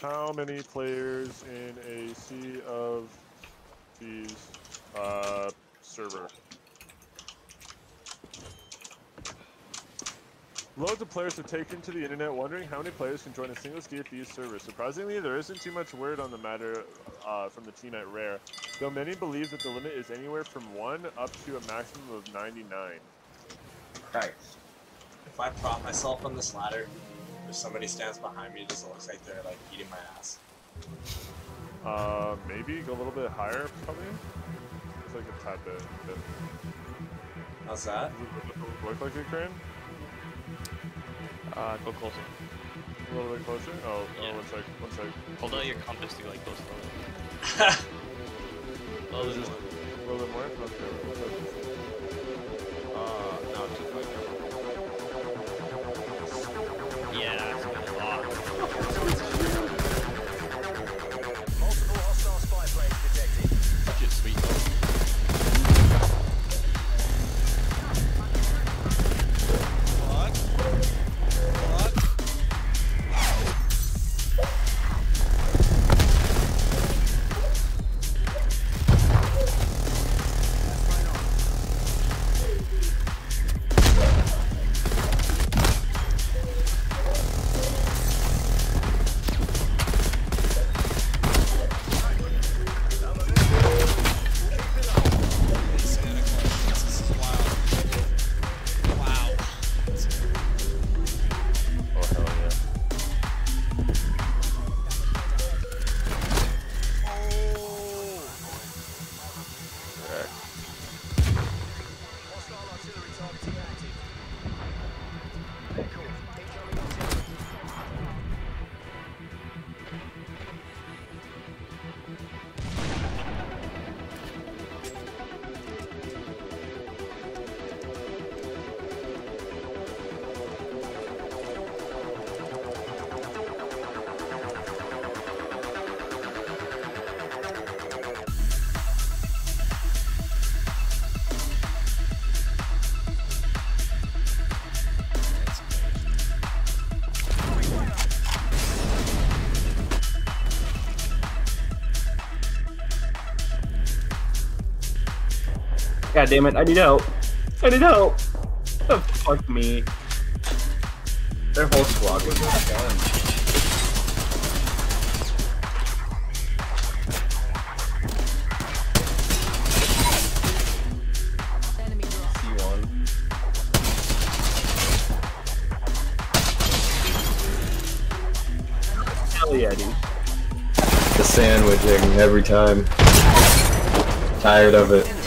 How many players in a Sea of Thieves uh, server? Loads of players have taken to the internet wondering how many players can join a single Thieves server. Surprisingly, there isn't too much word on the matter uh, from the team at Rare, though many believe that the limit is anywhere from 1 up to a maximum of 99. Christ. If I prop myself on this ladder, if somebody stands behind me, it just looks like they're like eating my ass. Uh, maybe go a little bit higher, probably? It's like a tad bit. bit. How's that? Look like it, Crane? Uh, go closer. A little bit closer? Oh, Yeah. oh, one sec, one sec. Hold out your compass to like go slower. A little bit more. A little bit more? Okay. Uh, no, too God damn it, I need help. I need help. Oh, fuck me. Their whole squad was just gone. Enemy drop. C1. Hell yeah, dude. The sandwiching every time. Tired of it.